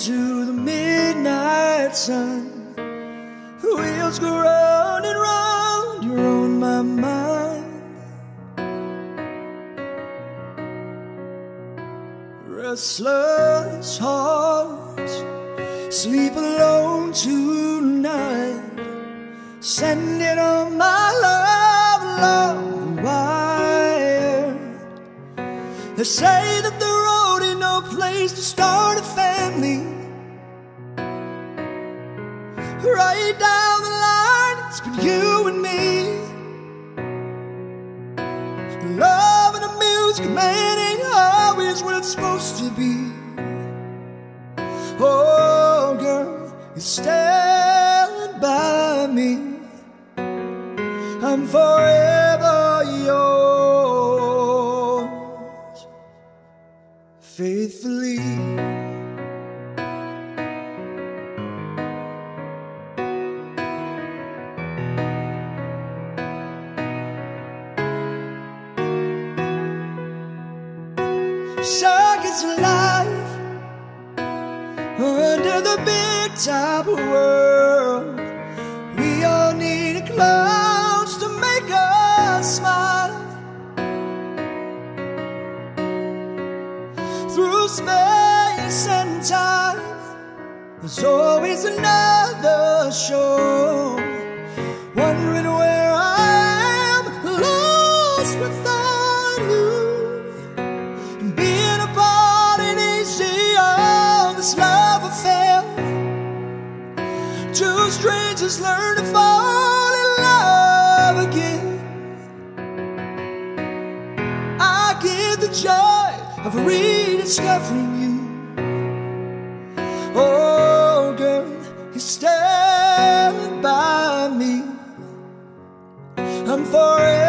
into the midnight sun. Wheels go round and round, you're on my mind. Restless hearts sleep alone tonight. Send it on my love the wire. They say that the road ain't no place to start a family. Down the line, it's been you and me. Love and the music, man, ain't always what it's supposed to be. Oh, girl, you stand by me. I'm forever yours, faithfully. Seconds of life under the big top world. We all need a clouds to make us smile. Through space and time, there's always another shore. Two strangers learn to fall in love again. I get the joy of rediscovering you. Oh, girl, you stand by me. I'm forever